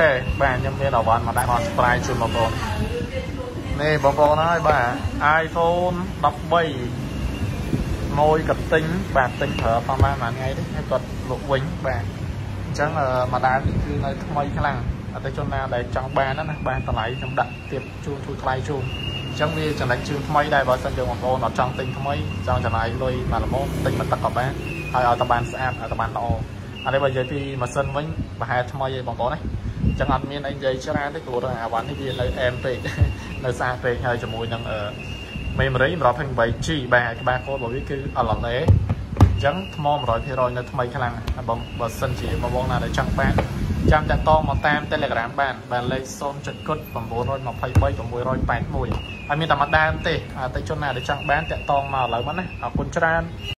ខេបាទខ្ញុំមានអវ៉ាន់មកដាក់មក spray ជូនបងប្អូននេះបងប្អូនហើយបាទ iPhone 13មួយក៏ទិញបាទទិញប្រើប្រហែលមួយថ្ងៃទេហើយគាត់លក់វិញបាទអញ្ចឹងមួយដើមនេះគឺនៅថ្មីខ្លាំងអតិជនណាដែលចង់បានណាបាទតម្លៃខ្ញុំដាក់ទៀតជូនជួយថ្លៃជូនអញ្ចឹងវាចំណេញជឿនថ្មីដែរបើសិនយើងបងប្អូនអត់ចង់ទិញថ្មីចង់ចំណាយលុយមកល្មមទិញមកទឹកក៏បានហើយឲ្យតែបានស្អាតឲ្យតែបានល្អអានេះបើនិយាយពីម៉ាស៊ីនវិញប្រហែលថ្មីឯងបងប្អូនណាអញ្ចឹងអត់មានអីនិយាយច្រើនទេព្រោះអាវ៉ាន់នេះវានៅអែមពេកនៅស្អាតពេកហើយជាមួយនឹងអឺ memory 128G បាទក្បាលកូដរបស់វាគឺ LNA អញ្ចឹងថ្ម100%នៅថ្មីខ្លាំងបើបើសិនជាបងប្អូនណាដែលចង់បានចាំតាក់តងមកតាម Telegram បានបានលេខ0.923 681ហើយមានតែមួយដើមទេអតិជនណាដែលចង់បានតាក់តងមកឥឡូវមកណាអរគុណច្រើន